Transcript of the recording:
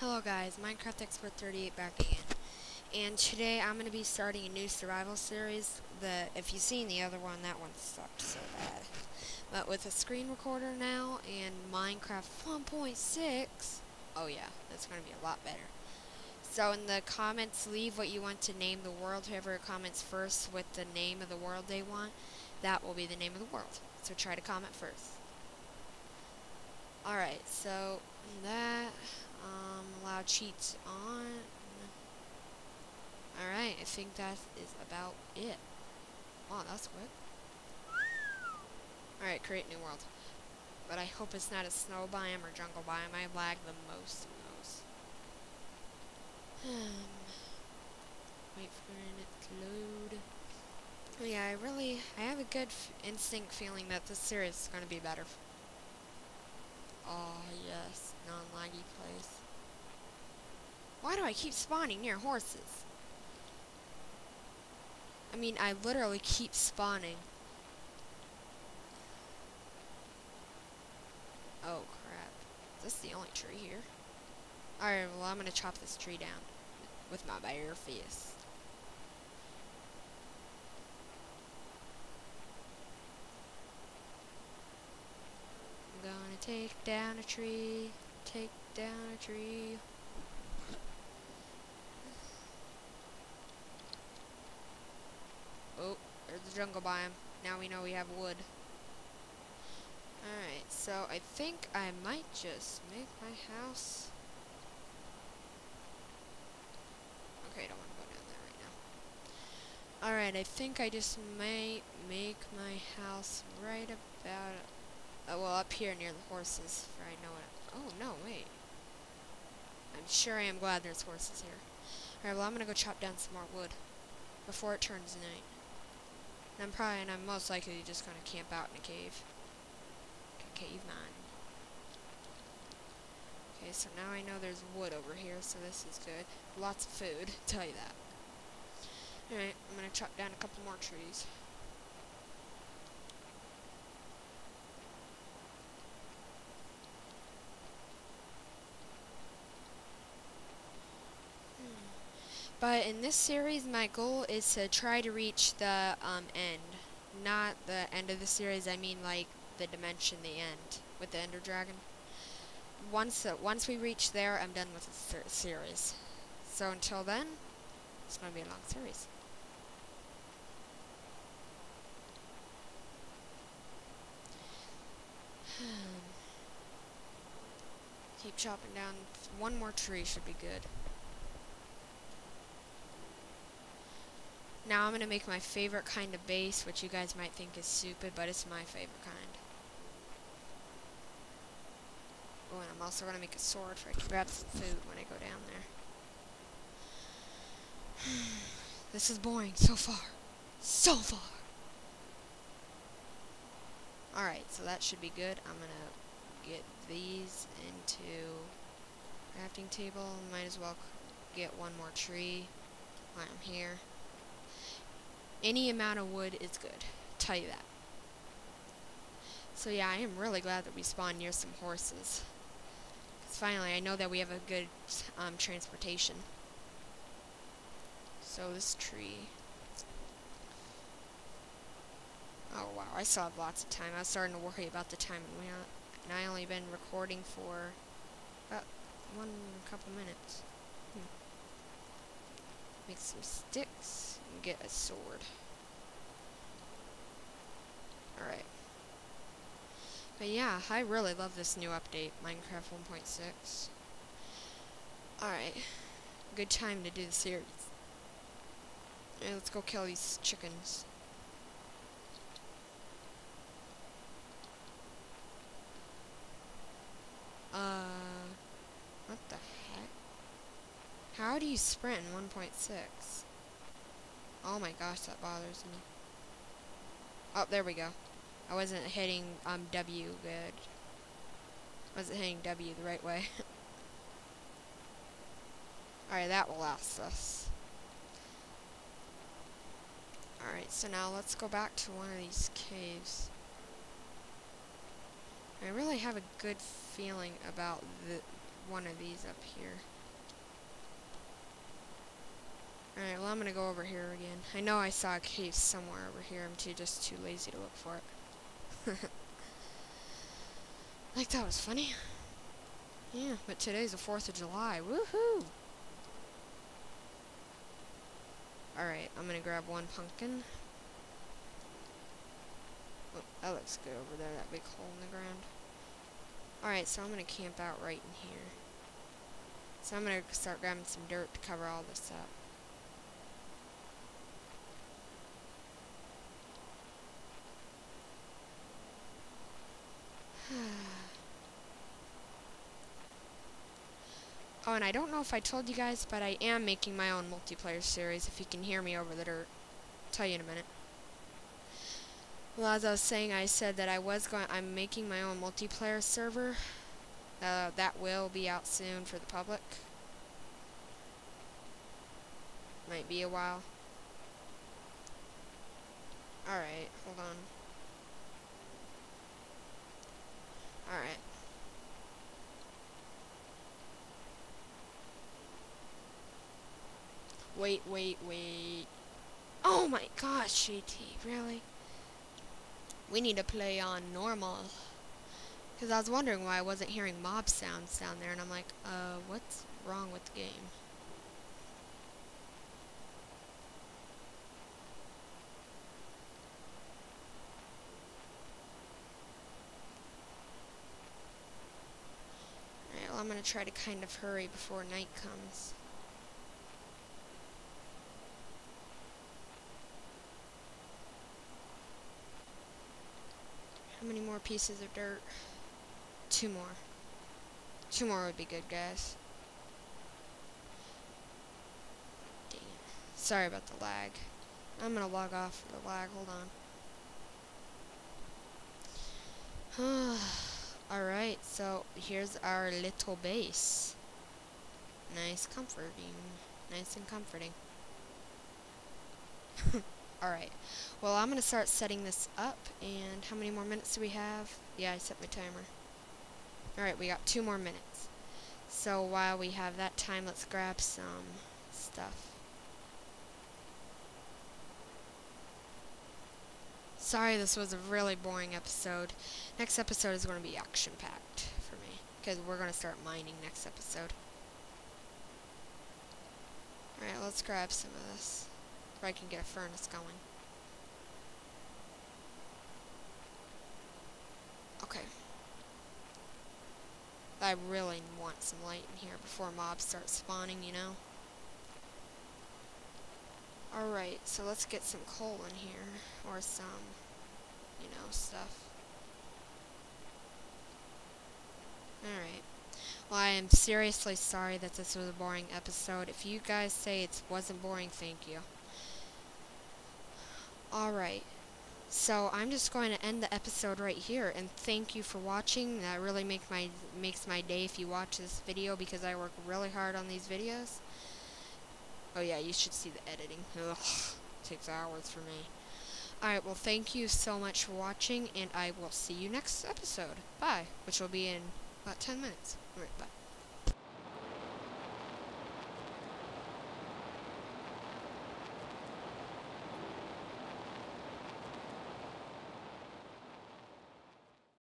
Hello guys, Minecraft Expert 38 back again. And today I'm going to be starting a new survival series that, if you've seen the other one, that one sucked so bad. But with a screen recorder now and Minecraft 1.6, oh yeah, that's going to be a lot better. So in the comments, leave what you want to name the world. Whoever comments first with the name of the world they want, that will be the name of the world. So try to comment first. Alright, so that um, cheats on. Alright, I think that is about it. Wow, that's quick. Alright, create new world. But I hope it's not a snow biome or jungle biome. I lag the most in those. Wait for it to load. Oh yeah, I really, I have a good instinct feeling that this series is going to be better. Oh yes, non-laggy place. Why do I keep spawning near horses? I mean, I literally keep spawning. Oh, crap. Is this the only tree here? Alright, well, I'm gonna chop this tree down with my bare fist. I'm gonna take down a tree, take down a tree. Oh, there's the jungle biome. Now we know we have wood. Alright, so I think I might just make my house... Okay, I don't want to go down there right now. Alright, I think I just might make my house right about... Uh, well, up here near the horses, for I know it. Oh, no, wait. I'm sure I am glad there's horses here. Alright, well, I'm gonna go chop down some more wood before it turns night. I'm probably, and I'm most likely just going to camp out in a cave. A cave mine. Okay, so now I know there's wood over here, so this is good. Lots of food, tell you that. Alright, I'm going to chop down a couple more trees. But in this series, my goal is to try to reach the um, end. Not the end of the series, I mean like the dimension, the end, with the Ender Dragon. Once, uh, once we reach there, I'm done with the series. So until then, it's going to be a long series. Keep chopping down. One more tree should be good. Now I'm going to make my favorite kind of base, which you guys might think is stupid, but it's my favorite kind. Oh, and I'm also going to make a sword for I can grab some food when I go down there. this is boring so far. So far. Alright, so that should be good. I'm going to get these into crafting table. Might as well get one more tree while I'm here. Any amount of wood is good. Tell you that. So yeah, I am really glad that we spawned near some horses. Because finally, I know that we have a good um, transportation. So this tree... Oh wow, I still have lots of time. I was starting to worry about the time and we and I only been recording for about one couple minutes. Hmm. Make some sticks and get a sword. Alright. But yeah, I really love this new update, Minecraft 1.6. Alright. Good time to do the series. Yeah, let's go kill these chickens. Uh, what the heck? How do you sprint in 1.6? Oh my gosh, that bothers me. Oh, there we go. I wasn't hitting um W good. I wasn't hitting W the right way. Alright, that will last us. Alright, so now let's go back to one of these caves. I really have a good feeling about the one of these up here. Alright, well I'm gonna go over here again. I know I saw a cave somewhere over here. I'm too just too lazy to look for it. like that was funny. Yeah, but today's the 4th of July. Woohoo! Alright, I'm gonna grab one pumpkin. Oh, that looks good over there, that big hole in the ground. Alright, so I'm gonna camp out right in here. So I'm gonna start grabbing some dirt to cover all this up. And I don't know if I told you guys, but I am making my own multiplayer series, if you can hear me over the dirt. I'll tell you in a minute. Well, as I was saying, I said that I was going, I'm making my own multiplayer server. Uh, that will be out soon for the public. Might be a while. Alright, hold on. Alright. Wait, wait, wait. Oh my gosh, JT, really? We need to play on normal. Because I was wondering why I wasn't hearing mob sounds down there, and I'm like, uh, what's wrong with the game? Alright, well I'm going to try to kind of hurry before night comes. How many more pieces of dirt? Two more. Two more would be good, guys. It. Sorry about the lag. I'm gonna log off for the lag. Hold on. Alright, so here's our little base. Nice comforting. Nice and comforting. Alright. Well, I'm going to start setting this up, and how many more minutes do we have? Yeah, I set my timer. Alright, we got two more minutes. So while we have that time, let's grab some stuff. Sorry, this was a really boring episode. Next episode is going to be action-packed for me, because we're going to start mining next episode. Alright, let's grab some of this, I can get a furnace going. Okay. I really want some light in here before mobs start spawning, you know? Alright, so let's get some coal in here, or some, you know, stuff. Alright. Well, I am seriously sorry that this was a boring episode. If you guys say it wasn't boring, thank you. Alright. So I'm just going to end the episode right here, and thank you for watching. That really makes my makes my day if you watch this video because I work really hard on these videos. Oh yeah, you should see the editing. Ugh, takes hours for me. Alright, well thank you so much for watching, and I will see you next episode. Bye, which will be in about 10 minutes. Alright, bye.